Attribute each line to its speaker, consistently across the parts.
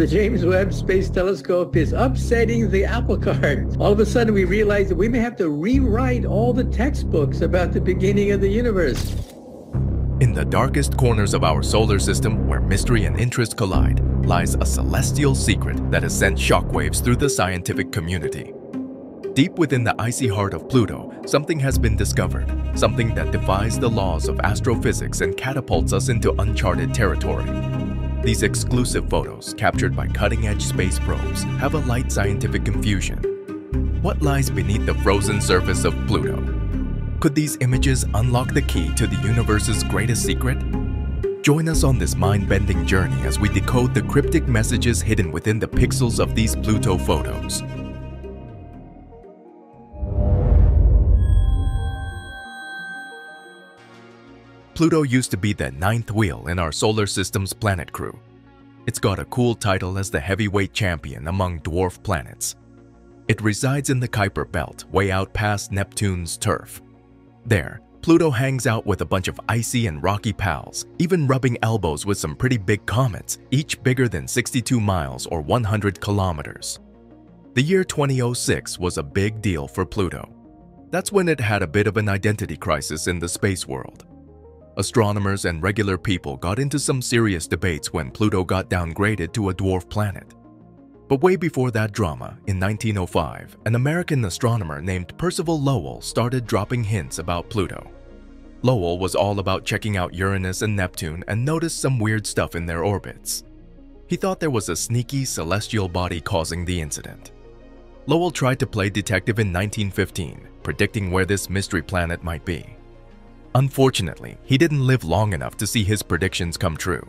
Speaker 1: The James Webb Space Telescope is upsetting the apple cart. All of a sudden, we realize that we may have to rewrite all the textbooks about the beginning of the universe.
Speaker 2: In the darkest corners of our solar system, where mystery and interest collide, lies a celestial secret that has sent shockwaves through the scientific community. Deep within the icy heart of Pluto, something has been discovered, something that defies the laws of astrophysics and catapults us into uncharted territory. These exclusive photos, captured by cutting-edge space probes, have a light scientific confusion. What lies beneath the frozen surface of Pluto? Could these images unlock the key to the universe's greatest secret? Join us on this mind-bending journey as we decode the cryptic messages hidden within the pixels of these Pluto photos. Pluto used to be the ninth wheel in our solar system's planet crew. It's got a cool title as the heavyweight champion among dwarf planets. It resides in the Kuiper Belt, way out past Neptune's turf. There, Pluto hangs out with a bunch of icy and rocky pals, even rubbing elbows with some pretty big comets, each bigger than 62 miles or 100 kilometers. The year 2006 was a big deal for Pluto. That's when it had a bit of an identity crisis in the space world. Astronomers and regular people got into some serious debates when Pluto got downgraded to a dwarf planet. But way before that drama, in 1905, an American astronomer named Percival Lowell started dropping hints about Pluto. Lowell was all about checking out Uranus and Neptune and noticed some weird stuff in their orbits. He thought there was a sneaky celestial body causing the incident. Lowell tried to play detective in 1915, predicting where this mystery planet might be. Unfortunately, he didn't live long enough to see his predictions come true.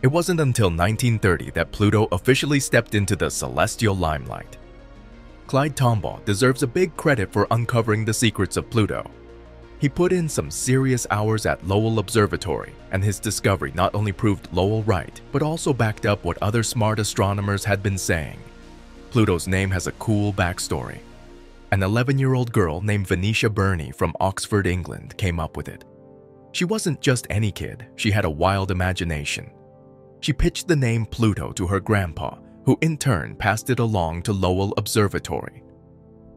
Speaker 2: It wasn't until 1930 that Pluto officially stepped into the celestial limelight. Clyde Tombaugh deserves a big credit for uncovering the secrets of Pluto. He put in some serious hours at Lowell Observatory, and his discovery not only proved Lowell right, but also backed up what other smart astronomers had been saying. Pluto's name has a cool backstory. An 11-year-old girl named Venetia Burney from Oxford, England came up with it. She wasn't just any kid, she had a wild imagination. She pitched the name Pluto to her grandpa, who in turn passed it along to Lowell Observatory.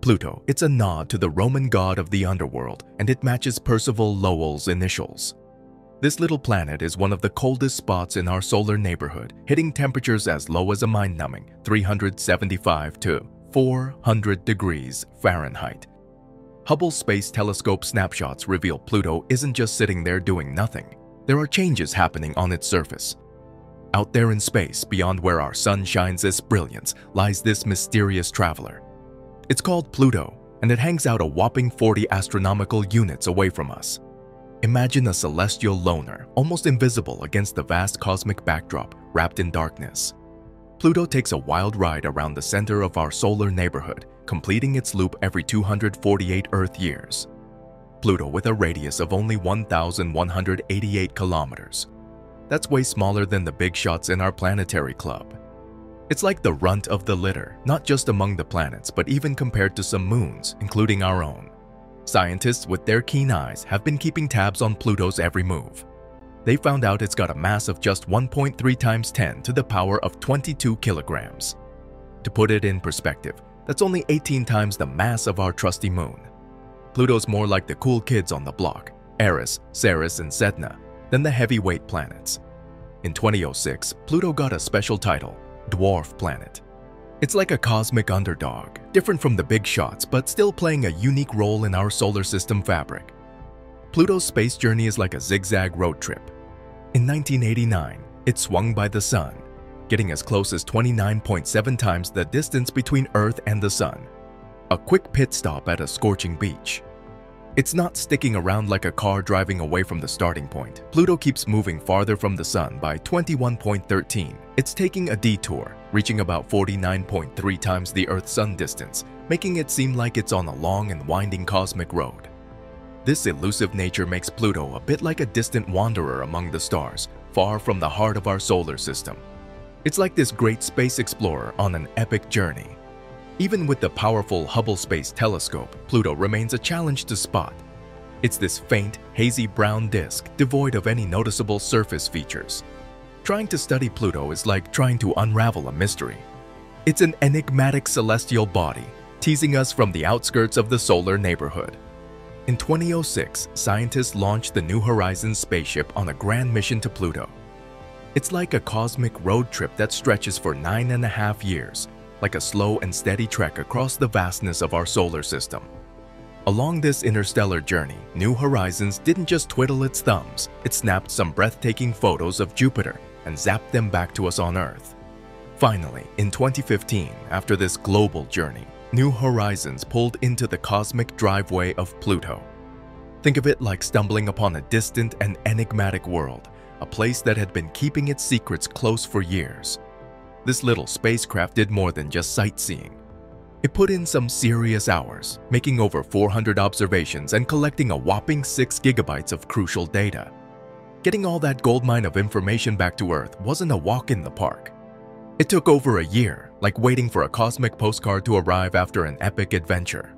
Speaker 2: Pluto, it's a nod to the Roman god of the underworld, and it matches Percival Lowell's initials. This little planet is one of the coldest spots in our solar neighborhood, hitting temperatures as low as a mind-numbing 375 to 400 degrees Fahrenheit. Hubble Space Telescope snapshots reveal Pluto isn't just sitting there doing nothing. There are changes happening on its surface. Out there in space, beyond where our sun shines its brilliance, lies this mysterious traveler. It's called Pluto, and it hangs out a whopping 40 astronomical units away from us. Imagine a celestial loner, almost invisible against the vast cosmic backdrop, wrapped in darkness. Pluto takes a wild ride around the center of our solar neighborhood, completing its loop every 248 Earth years. Pluto with a radius of only 1,188 kilometers. That's way smaller than the big shots in our planetary club. It's like the runt of the litter, not just among the planets, but even compared to some moons, including our own. Scientists with their keen eyes have been keeping tabs on Pluto's every move they found out it's got a mass of just 1.3 times 10 to the power of 22 kilograms. To put it in perspective, that's only 18 times the mass of our trusty moon. Pluto's more like the cool kids on the block, Eris, Ceres, and Sedna, than the heavyweight planets. In 2006, Pluto got a special title, Dwarf Planet. It's like a cosmic underdog, different from the big shots but still playing a unique role in our solar system fabric. Pluto's space journey is like a zigzag road trip. In 1989, it swung by the Sun, getting as close as 29.7 times the distance between Earth and the Sun. A quick pit stop at a scorching beach. It's not sticking around like a car driving away from the starting point. Pluto keeps moving farther from the Sun by 21.13. It's taking a detour, reaching about 49.3 times the Earth-Sun distance, making it seem like it's on a long and winding cosmic road. This elusive nature makes Pluto a bit like a distant wanderer among the stars, far from the heart of our solar system. It's like this great space explorer on an epic journey. Even with the powerful Hubble Space Telescope, Pluto remains a challenge to spot. It's this faint, hazy brown disk devoid of any noticeable surface features. Trying to study Pluto is like trying to unravel a mystery. It's an enigmatic celestial body, teasing us from the outskirts of the solar neighborhood. In 2006, scientists launched the New Horizons spaceship on a grand mission to Pluto. It's like a cosmic road trip that stretches for nine and a half years, like a slow and steady trek across the vastness of our solar system. Along this interstellar journey, New Horizons didn't just twiddle its thumbs, it snapped some breathtaking photos of Jupiter and zapped them back to us on Earth. Finally, in 2015, after this global journey, New Horizons pulled into the cosmic driveway of Pluto. Think of it like stumbling upon a distant and enigmatic world, a place that had been keeping its secrets close for years. This little spacecraft did more than just sightseeing. It put in some serious hours, making over 400 observations and collecting a whopping 6 gigabytes of crucial data. Getting all that goldmine of information back to Earth wasn't a walk in the park. It took over a year, like waiting for a cosmic postcard to arrive after an epic adventure.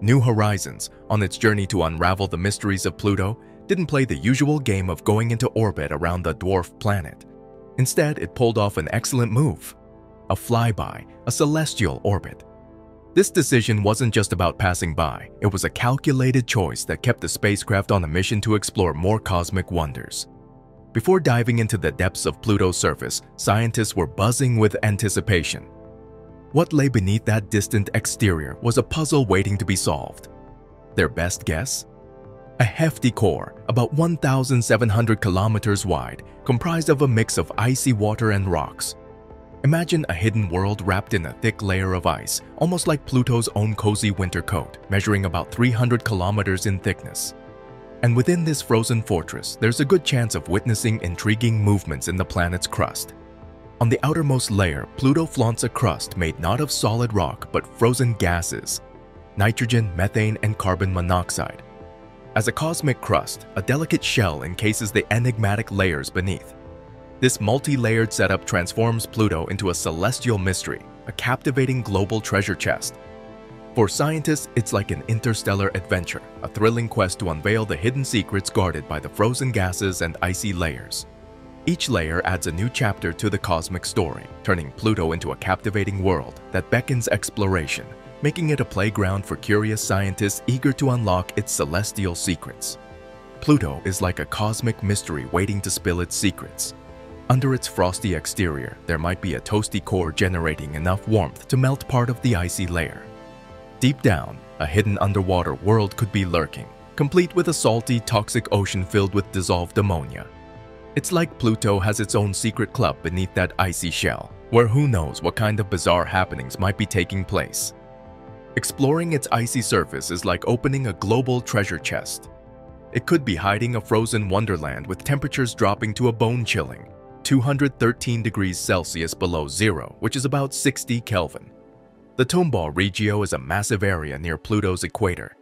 Speaker 2: New Horizons, on its journey to unravel the mysteries of Pluto, didn't play the usual game of going into orbit around the dwarf planet. Instead, it pulled off an excellent move a flyby, a celestial orbit. This decision wasn't just about passing by, it was a calculated choice that kept the spacecraft on a mission to explore more cosmic wonders. Before diving into the depths of Pluto's surface, scientists were buzzing with anticipation. What lay beneath that distant exterior was a puzzle waiting to be solved. Their best guess? A hefty core, about 1,700 kilometers wide, comprised of a mix of icy water and rocks. Imagine a hidden world wrapped in a thick layer of ice, almost like Pluto's own cozy winter coat, measuring about 300 kilometers in thickness. And within this frozen fortress, there's a good chance of witnessing intriguing movements in the planet's crust. On the outermost layer, Pluto flaunts a crust made not of solid rock but frozen gases nitrogen, methane, and carbon monoxide. As a cosmic crust, a delicate shell encases the enigmatic layers beneath. This multi-layered setup transforms Pluto into a celestial mystery, a captivating global treasure chest. For scientists, it's like an interstellar adventure, a thrilling quest to unveil the hidden secrets guarded by the frozen gases and icy layers. Each layer adds a new chapter to the cosmic story, turning Pluto into a captivating world that beckons exploration, making it a playground for curious scientists eager to unlock its celestial secrets. Pluto is like a cosmic mystery waiting to spill its secrets, under its frosty exterior, there might be a toasty core generating enough warmth to melt part of the icy layer. Deep down, a hidden underwater world could be lurking, complete with a salty, toxic ocean filled with dissolved ammonia. It's like Pluto has its own secret club beneath that icy shell, where who knows what kind of bizarre happenings might be taking place. Exploring its icy surface is like opening a global treasure chest. It could be hiding a frozen wonderland with temperatures dropping to a bone-chilling, 213 degrees Celsius below zero, which is about 60 Kelvin. The Tombaugh Regio is a massive area near Pluto's equator.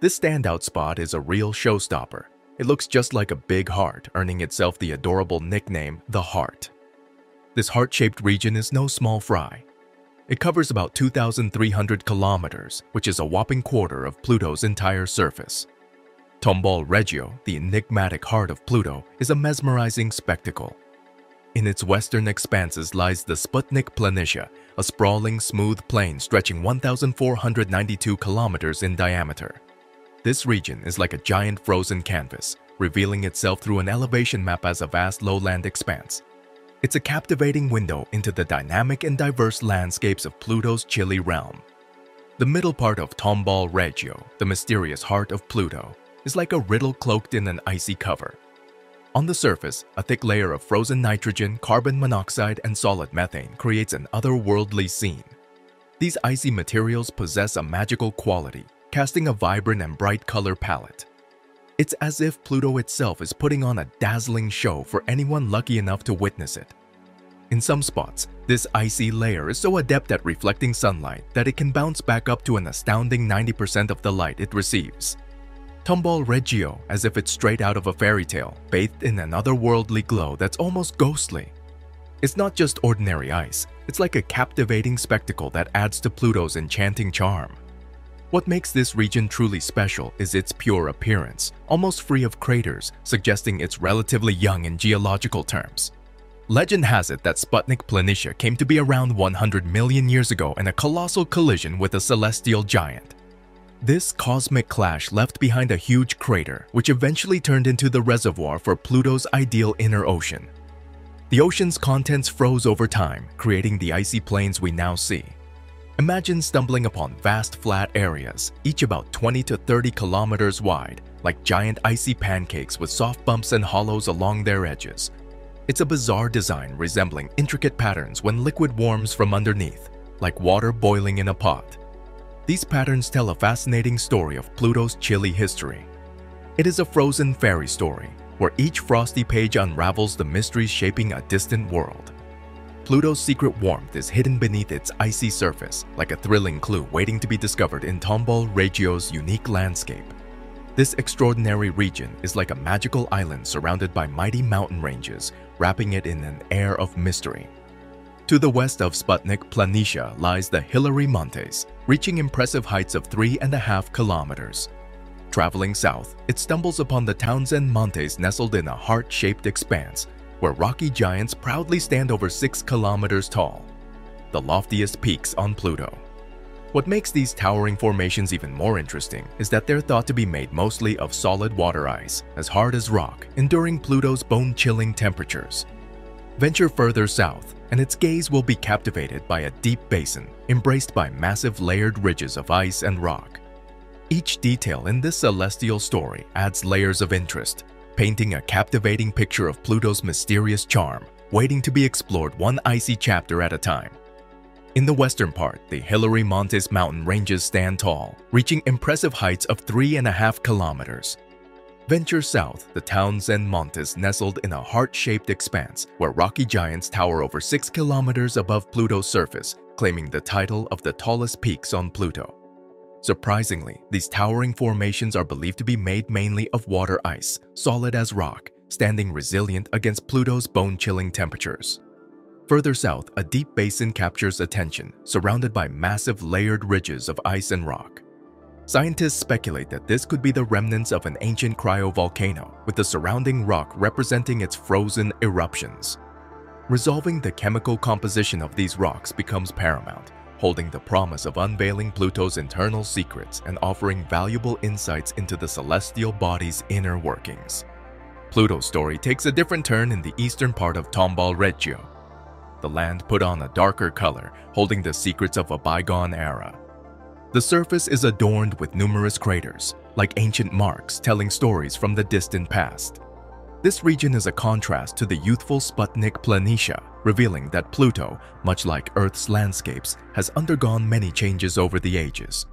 Speaker 2: This standout spot is a real showstopper. It looks just like a big heart, earning itself the adorable nickname, the Heart. This heart-shaped region is no small fry. It covers about 2,300 kilometers, which is a whopping quarter of Pluto's entire surface. Tombaugh Regio, the enigmatic heart of Pluto, is a mesmerizing spectacle. In its western expanses lies the Sputnik Planitia, a sprawling, smooth plain stretching 1,492 kilometers in diameter. This region is like a giant frozen canvas, revealing itself through an elevation map as a vast lowland expanse. It's a captivating window into the dynamic and diverse landscapes of Pluto's chilly realm. The middle part of Tombaugh Regio, the mysterious heart of Pluto, is like a riddle cloaked in an icy cover. On the surface, a thick layer of frozen nitrogen, carbon monoxide, and solid methane creates an otherworldly scene. These icy materials possess a magical quality, casting a vibrant and bright color palette. It's as if Pluto itself is putting on a dazzling show for anyone lucky enough to witness it. In some spots, this icy layer is so adept at reflecting sunlight that it can bounce back up to an astounding 90% of the light it receives. Tombaugh Regio, as if it's straight out of a fairy tale, bathed in an otherworldly glow that's almost ghostly. It's not just ordinary ice, it's like a captivating spectacle that adds to Pluto's enchanting charm. What makes this region truly special is its pure appearance, almost free of craters, suggesting it's relatively young in geological terms. Legend has it that Sputnik Planitia came to be around 100 million years ago in a colossal collision with a celestial giant. This cosmic clash left behind a huge crater, which eventually turned into the reservoir for Pluto's ideal inner ocean. The ocean's contents froze over time, creating the icy plains we now see. Imagine stumbling upon vast flat areas, each about 20 to 30 kilometers wide, like giant icy pancakes with soft bumps and hollows along their edges. It's a bizarre design resembling intricate patterns when liquid warms from underneath, like water boiling in a pot. These patterns tell a fascinating story of Pluto's chilly history. It is a frozen fairy story, where each frosty page unravels the mysteries shaping a distant world. Pluto's secret warmth is hidden beneath its icy surface, like a thrilling clue waiting to be discovered in Tombaugh Regio's unique landscape. This extraordinary region is like a magical island surrounded by mighty mountain ranges, wrapping it in an air of mystery. To the west of Sputnik Planitia lies the Hillary Montes, reaching impressive heights of three and a half kilometers. Traveling south, it stumbles upon the Tenzing Montes nestled in a heart-shaped expanse, where rocky giants proudly stand over 6 kilometers tall, the loftiest peaks on Pluto. What makes these towering formations even more interesting is that they're thought to be made mostly of solid water ice, as hard as rock, enduring Pluto's bone-chilling temperatures. Venture further south, and its gaze will be captivated by a deep basin embraced by massive layered ridges of ice and rock. Each detail in this celestial story adds layers of interest, painting a captivating picture of Pluto's mysterious charm, waiting to be explored one icy chapter at a time. In the western part, the Hillary Montes mountain ranges stand tall, reaching impressive heights of three and a half kilometers. Venture south, the Tenzing Montes nestled in a heart-shaped expanse where rocky giants tower over 6 kilometers above Pluto's surface, claiming the title of the tallest peaks on Pluto. Surprisingly, these towering formations are believed to be made mainly of water ice, solid as rock, standing resilient against Pluto's bone-chilling temperatures. Further south, a deep basin captures attention, surrounded by massive layered ridges of ice and rock. Scientists speculate that this could be the remnants of an ancient cryovolcano, with the surrounding rock representing its frozen eruptions. Resolving the chemical composition of these rocks becomes paramount, holding the promise of unveiling Pluto's internal secrets and offering valuable insights into the celestial body's inner workings. Pluto's story takes a different turn in the eastern part of Tombaugh Regio. The land put on a darker color, holding the secrets of a bygone era. The surface is adorned with numerous craters, like ancient marks telling stories from the distant past. This region is a contrast to the youthful Sputnik Planitia, revealing that Pluto, much like Earth's landscapes, has undergone many changes over the ages.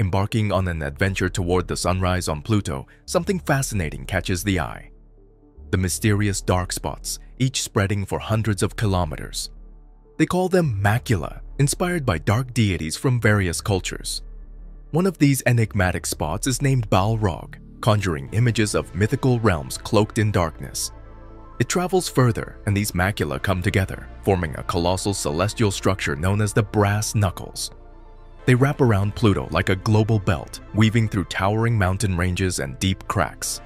Speaker 2: Embarking on an adventure toward the sunrise on Pluto, something fascinating catches the eye. The mysterious dark spots, each spreading for hundreds of kilometers. They call them macula, inspired by dark deities from various cultures. One of these enigmatic spots is named Balrog, conjuring images of mythical realms cloaked in darkness. It travels further, and these macula come together, forming a colossal celestial structure known as the Brass Knuckles. They wrap around Pluto like a global belt, weaving through towering mountain ranges and deep cracks.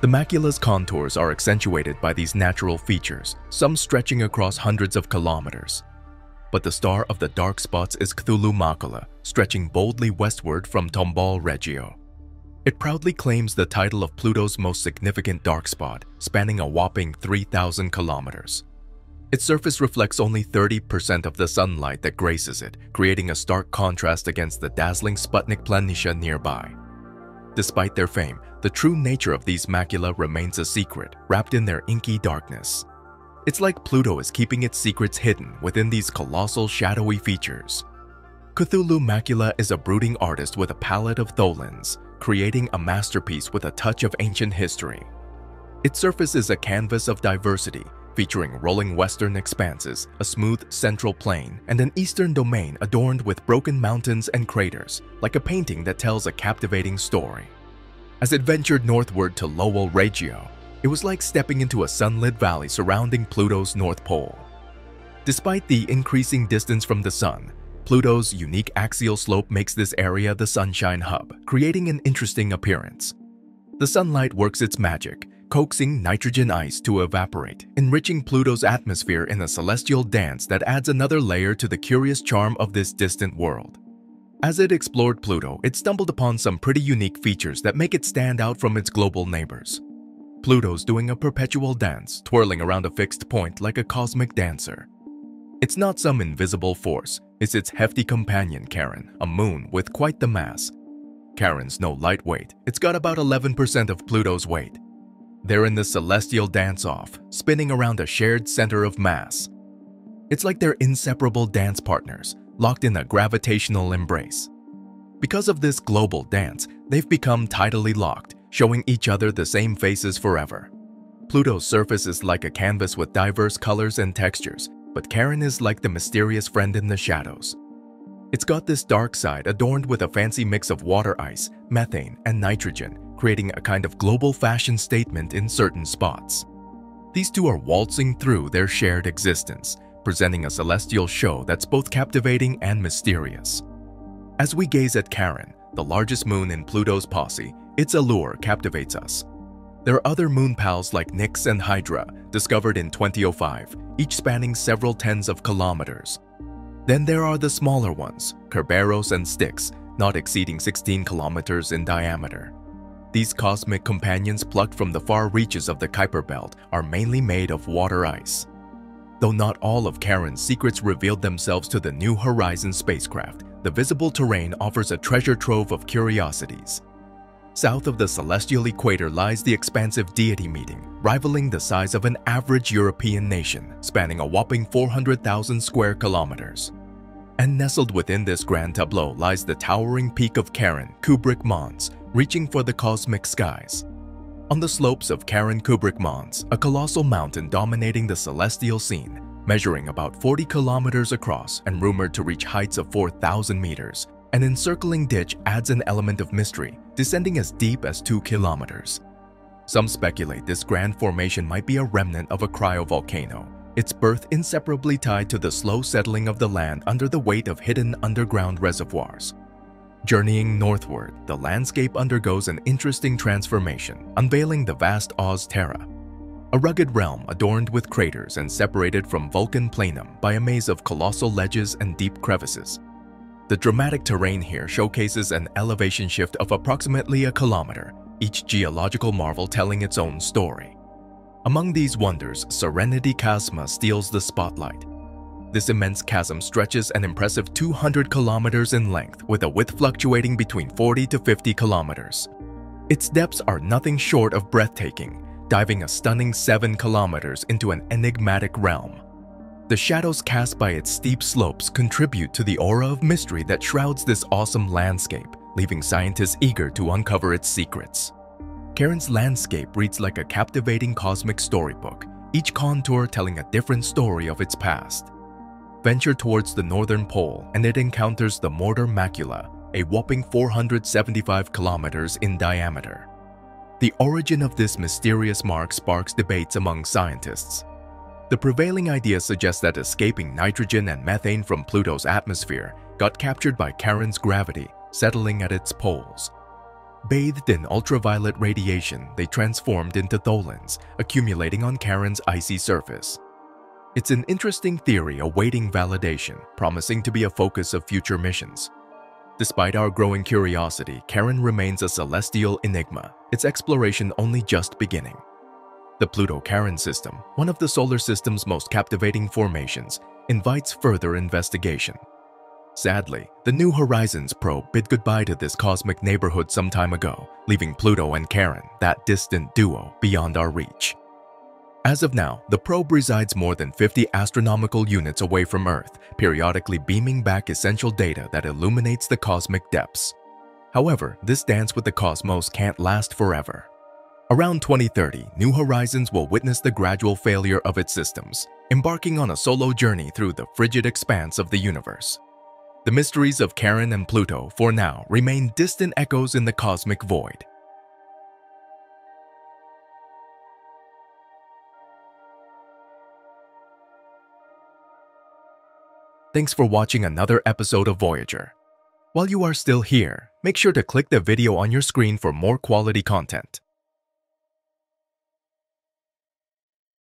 Speaker 2: The macula's contours are accentuated by these natural features, some stretching across hundreds of kilometers. But the star of the dark spots is Cthulhu Macula, stretching boldly westward from Tombaugh Regio. It proudly claims the title of Pluto's most significant dark spot, spanning a whopping 3,000 kilometers. Its surface reflects only 30% of the sunlight that graces it, creating a stark contrast against the dazzling Sputnik Planitia nearby. Despite their fame, the true nature of these macula remains a secret, wrapped in their inky darkness. It's like Pluto is keeping its secrets hidden within these colossal shadowy features. Cthulhu Macula is a brooding artist with a palette of tholins, creating a masterpiece with a touch of ancient history. Its surface is a canvas of diversity, featuring rolling western expanses, a smooth central plain, and an eastern domain adorned with broken mountains and craters, like a painting that tells a captivating story. As it ventured northward to Lowell Regio, it was like stepping into a sunlit valley surrounding Pluto's North Pole. Despite the increasing distance from the sun, Pluto's unique axial slope makes this area the sunshine hub, creating an interesting appearance. The sunlight works its magic, coaxing nitrogen ice to evaporate, enriching Pluto's atmosphere in a celestial dance that adds another layer to the curious charm of this distant world. As it explored Pluto, it stumbled upon some pretty unique features that make it stand out from its global neighbors. Pluto's doing a perpetual dance, twirling around a fixed point like a cosmic dancer. It's not some invisible force, it's its hefty companion Charon, a moon with quite the mass. Charon's no lightweight, it's got about 11% of Pluto's weight, they're in the celestial dance-off, spinning around a shared center of mass. It's like they're inseparable dance partners, locked in a gravitational embrace. Because of this global dance, they've become tidally locked, showing each other the same faces forever. Pluto's surface is like a canvas with diverse colors and textures, but Charon is like the mysterious friend in the shadows. It's got this dark side adorned with a fancy mix of water ice, methane, and nitrogen, creating a kind of global fashion statement in certain spots. These two are waltzing through their shared existence, presenting a celestial show that's both captivating and mysterious. As we gaze at Charon, the largest moon in Pluto's posse, its allure captivates us. There are other moon pals like Nix and Hydra, discovered in 2005, each spanning several tens of kilometers. Then there are the smaller ones, Kerberos and Styx, not exceeding 16 kilometers in diameter. These cosmic companions plucked from the far reaches of the Kuiper Belt are mainly made of water ice. Though not all of Charon's secrets revealed themselves to the New Horizons spacecraft, the visible terrain offers a treasure trove of curiosities. South of the celestial equator lies the expansive deity meeting, rivaling the size of an average European nation, spanning a whopping 400,000 square kilometers. And nestled within this grand tableau lies the towering peak of Charon, Kubrick Mons, reaching for the cosmic skies. On the slopes of Charon-Kubrick Mons, a colossal mountain dominating the celestial scene, measuring about 40 kilometers across and rumored to reach heights of 4,000 meters, an encircling ditch adds an element of mystery, descending as deep as 2 kilometers. Some speculate this grand formation might be a remnant of a cryovolcano, its birth inseparably tied to the slow settling of the land under the weight of hidden underground reservoirs. Journeying northward, the landscape undergoes an interesting transformation, unveiling the vast Oz Terra, a rugged realm adorned with craters and separated from Vulcan Planum by a maze of colossal ledges and deep crevices. The dramatic terrain here showcases an elevation shift of approximately a kilometer, each geological marvel telling its own story. Among these wonders, Serenity Chasma steals the spotlight, this immense chasm stretches an impressive 200 kilometers in length with a width fluctuating between 40 to 50 kilometers. Its depths are nothing short of breathtaking, diving a stunning 7 kilometers into an enigmatic realm. The shadows cast by its steep slopes contribute to the aura of mystery that shrouds this awesome landscape, leaving scientists eager to uncover its secrets. Charon's landscape reads like a captivating cosmic storybook, each contour telling a different story of its past venture towards the northern pole and it encounters the Mordor Macula, a whopping 475 kilometers in diameter. The origin of this mysterious mark sparks debates among scientists. The prevailing idea suggests that escaping nitrogen and methane from Pluto's atmosphere got captured by Charon's gravity, settling at its poles. Bathed in ultraviolet radiation, they transformed into tholins, accumulating on Charon's icy surface. It's an interesting theory awaiting validation, promising to be a focus of future missions. Despite our growing curiosity, Charon remains a celestial enigma, its exploration only just beginning. The Pluto-Charon system, one of the solar system's most captivating formations, invites further investigation. Sadly, the New Horizons probe bid goodbye to this cosmic neighborhood some time ago, leaving Pluto and Charon, that distant duo, beyond our reach. As of now, the probe resides more than 50 astronomical units away from Earth, periodically beaming back essential data that illuminates the cosmic depths. However, this dance with the cosmos can't last forever. Around 2030, New Horizons will witness the gradual failure of its systems, embarking on a solo journey through the frigid expanse of the universe. The mysteries of Charon and Pluto, for now, remain distant echoes in the cosmic void, Thanks for watching another episode of Voyager. While you are still here, make sure to click the video on your screen for more quality content.